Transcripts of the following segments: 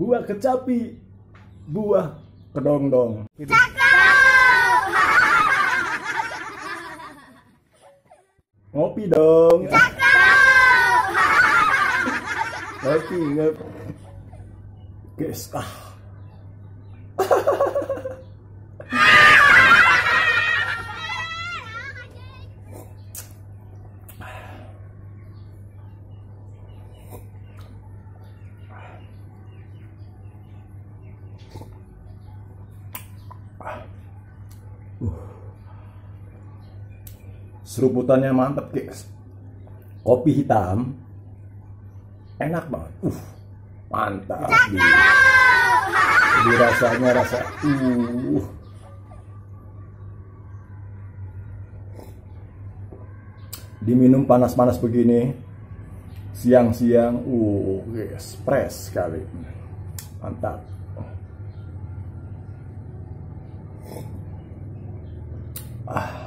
buah kecapi, buah kedongdong. Gitu. Ngopi dong. Ngopi, ngopi. Guys, ah. Seruputannya mantep guys. Kopi hitam enak banget. Uh, mantap. Jadi, rasanya rasa uh. Diminum panas-panas begini siang-siang, uh, guys, fresh sekali. Mantap. Ah.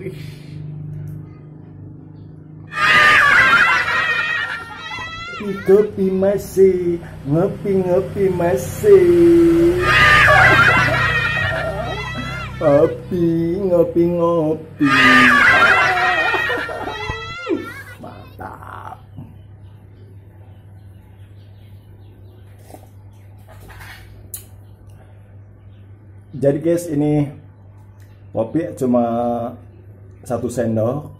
Wih. Kopi masih, ngopi ngopi masih. Kopi ngopi ngopi. Mantap. Jadi guys ini kopi cuma satu sendok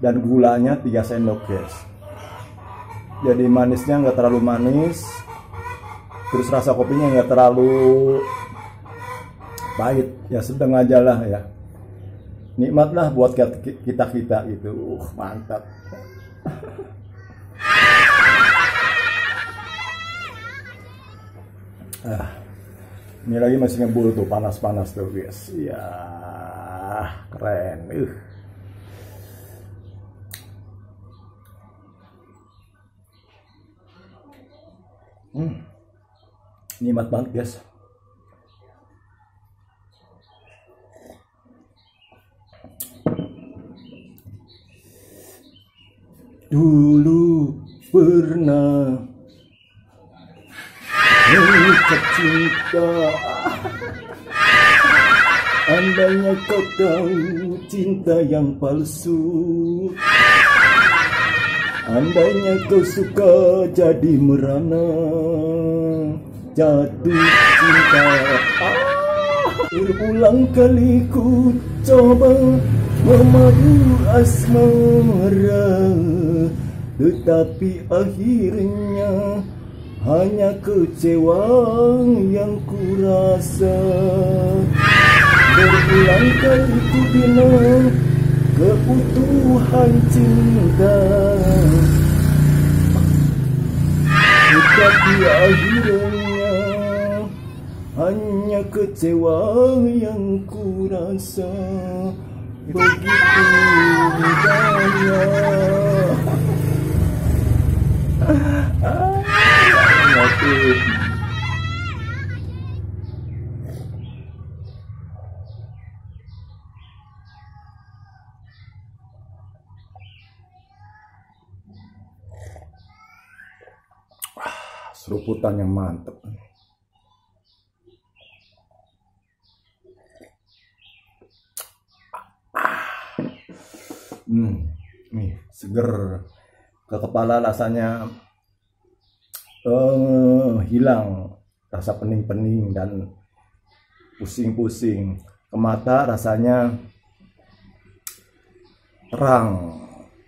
dan gulanya tiga sendok guys. Jadi manisnya nggak terlalu manis, terus rasa kopinya nggak terlalu pahit, ya sedang aja lah ya. Nikmatlah buat kita kita itu, uh, mantap. ah, ini lagi masih ngebul tuh panas-panas tuh guys. Ya keren. Uh. Hmm. Nikmat banget guys. Dulu pernah mengucap cinta Andainya kau tahu cinta yang palsu. Andainya kau suka jadi merana. Jatuh cinta. Berulang kali ku coba memadu asmara Tetapi akhirnya hanya kecewa yang kurasa Berulang kali ku bina keutuhan cinta. Tetapi akhirnya hanya kecewa yang kurasa. Begitu mudahnya. Ah, seruputan yang mantep. Hmm, nih seger. Ke kepala rasanya uh, hilang. Rasa pening-pening dan pusing-pusing. Ke mata rasanya terang.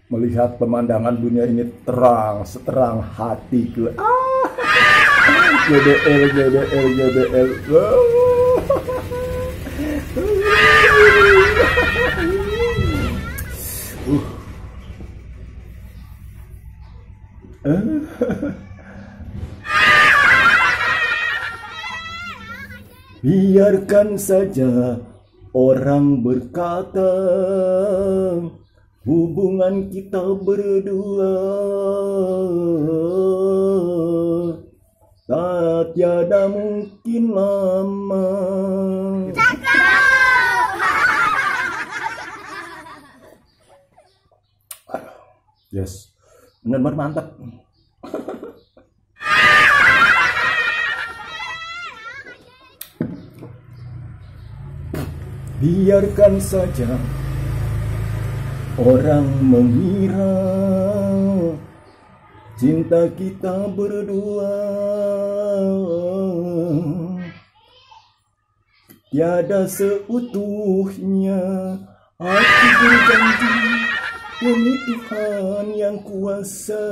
Melihat pemandangan dunia ini terang seterang hatiku ah GDL GDL GDL uh. Biarkan saja orang berkata hubungan kita berdua tak tiada mungkin lama. Yes. Benar-benar mantap. Biarkan saja Orang mengira Cinta kita berdua. Tiada seutuhnya. Aku berjanji Demi Tuhan yang kuasa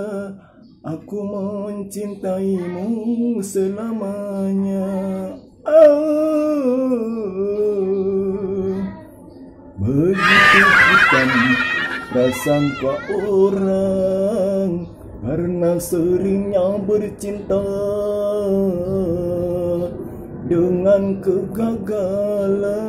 Aku mencintaimu selamanya. Ah. Begitu bukan prasangka orang Karena seringnya bercinta Dengan kegagalan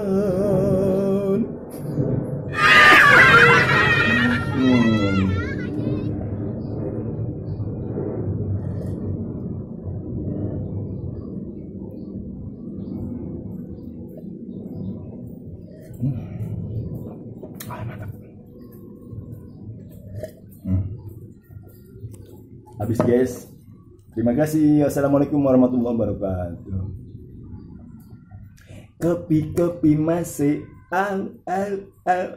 Habis guys. Terima kasih. Assalamualaikum warahmatullahi wabarakatuh. Kopi kopi masih au au au.